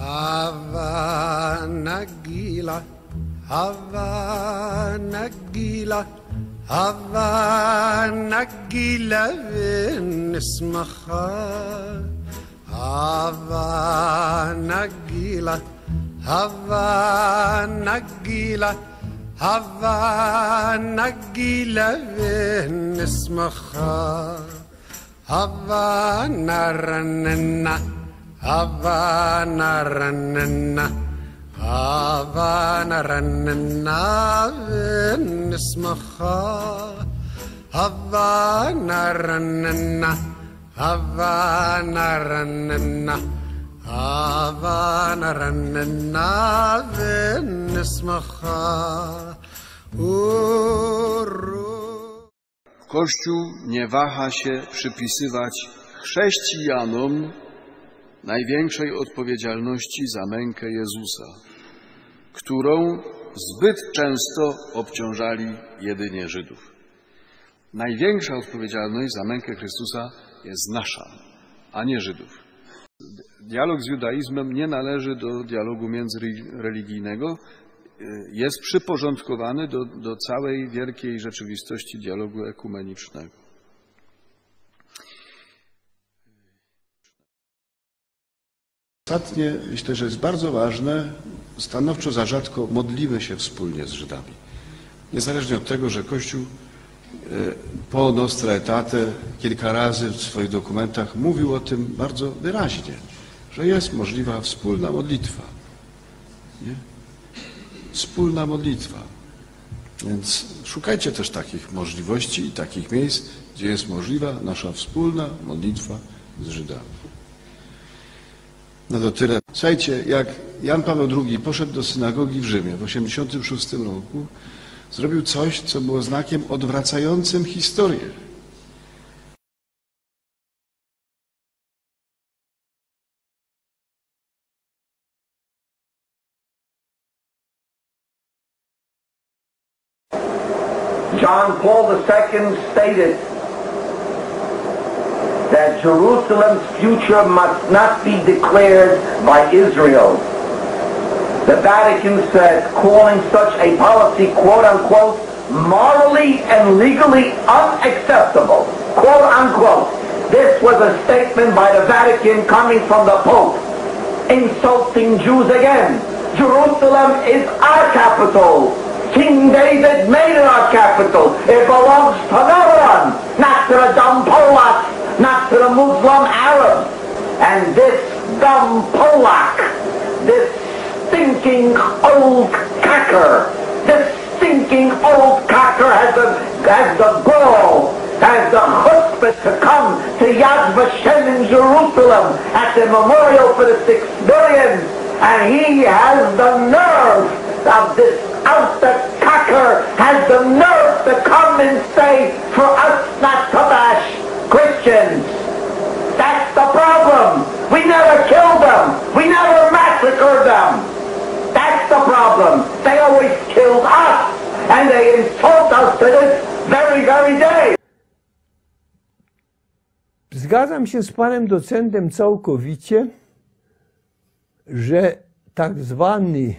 הווה נגילה, הווה נגילה, הווה נגילה ונשמחה. הווה נגילה, הווה נגילה, הווה נגילה ונשמחה. הווה נרננה Havana ranana Havana ranana ben ismaha Havana ranana Havana ranana Havana ranana ben Kościół nie waha się przypisywać chrześcijanom największej odpowiedzialności za mękę Jezusa, którą zbyt często obciążali jedynie Żydów. Największa odpowiedzialność za mękę Chrystusa jest nasza, a nie Żydów. Dialog z judaizmem nie należy do dialogu międzyreligijnego, jest przyporządkowany do, do całej wielkiej rzeczywistości dialogu ekumenicznego. Ostatnie, myślę, że jest bardzo ważne, stanowczo za rzadko modlimy się wspólnie z Żydami. Niezależnie od tego, że Kościół e, po Nostra Aetate kilka razy w swoich dokumentach mówił o tym bardzo wyraźnie, że jest możliwa wspólna modlitwa. Nie? Wspólna modlitwa. Więc szukajcie też takich możliwości i takich miejsc, gdzie jest możliwa nasza wspólna modlitwa z Żydami. No to tyle. Słuchajcie, jak Jan Paweł II poszedł do synagogi w Rzymie w 1986 roku, zrobił coś, co było znakiem odwracającym historię. John Paul II stated that Jerusalem's future must not be declared by Israel. The Vatican said, calling such a policy, quote unquote, morally and legally unacceptable, quote unquote. This was a statement by the Vatican coming from the Pope, insulting Jews again. Jerusalem is our capital. King David made it our capital. It belongs to no one, not to the dumb Polacks, to the Muslim Arabs. And this dumb Polak, this stinking old cacker, this stinking old cacker has the, has the gall, has the chutzpah to come to Yad Vashem in Jerusalem at the memorial for the six million. And he has the nerve of this outer cacker has the nerve to come and say, for massacred them. That's the problem. They always killed us. And they insult us to this very, very day. Zgadzam się z panem docentem całkowicie, że tak zwany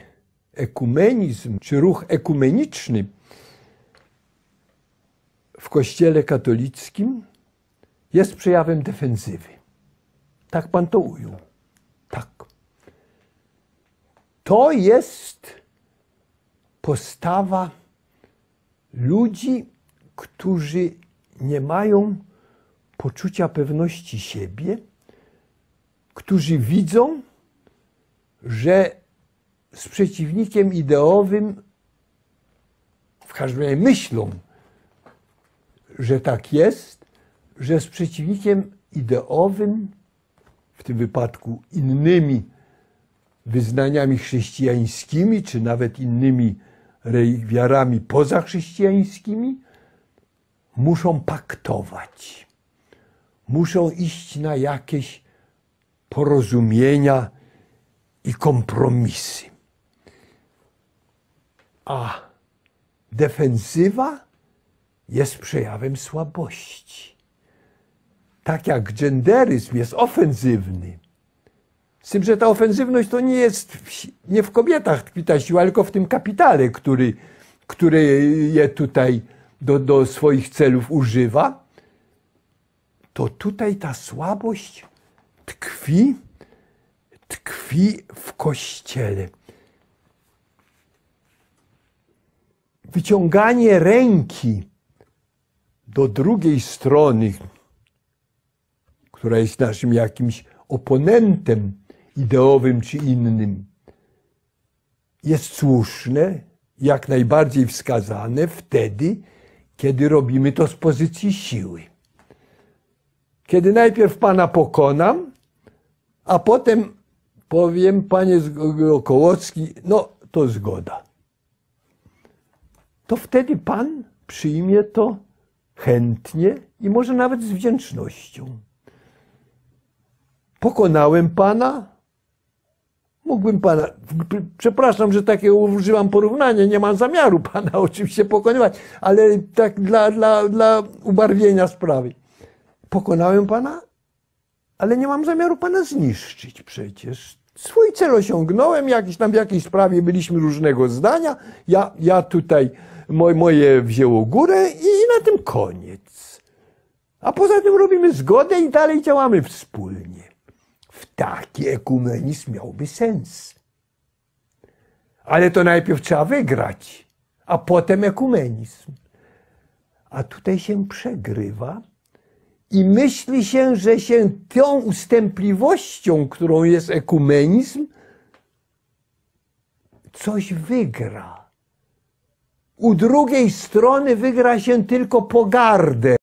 ekumenizm czy ruch ekumeniczny w Kościele katolickim jest przejawem defensywy. Tak pan to ujął. Tak. To jest postawa ludzi, którzy nie mają poczucia pewności siebie, którzy widzą, że z przeciwnikiem ideowym, w każdym razie myślą, że tak jest, że z przeciwnikiem ideowym, w tym wypadku innymi wyznaniami chrześcijańskimi, czy nawet innymi wiarami pozachrześcijańskimi, muszą paktować. Muszą iść na jakieś porozumienia i kompromisy. A defensywa jest przejawem słabości. Tak jak genderyzm jest ofensywny, Z tym, że ta ofensywność to nie jest nie w kobietach tkwi ta siła, tylko w tym kapitale, który, który je tutaj do, do swoich celów używa. To tutaj ta słabość tkwi, tkwi w kościele. Wyciąganie ręki do drugiej strony, która jest naszym jakimś oponentem ideowym czy innym, jest słuszne, jak najbardziej wskazane wtedy, kiedy robimy to z pozycji siły. Kiedy najpierw Pana pokonam, a potem powiem, Panie Okołocki, no to zgoda. To wtedy Pan przyjmie to chętnie i może nawet z wdzięcznością. Pokonałem Pana, mógłbym Pana, przepraszam, że takiego używam porównania, nie mam zamiaru Pana oczywiście pokonywać, ale tak dla, dla, dla ubarwienia sprawy. Pokonałem Pana, ale nie mam zamiaru Pana zniszczyć przecież. Swój cel osiągnąłem, jakiś tam w jakiejś sprawie byliśmy różnego zdania, ja, ja tutaj moje wzięło górę i na tym koniec. A poza tym robimy zgodę i dalej działamy wspólnie. Taki ekumenizm miałby sens. Ale to najpierw trzeba wygrać, a potem ekumenizm. A tutaj się przegrywa i myśli się, że się tą ustępliwością, którą jest ekumenizm, coś wygra. U drugiej strony wygra się tylko pogardę.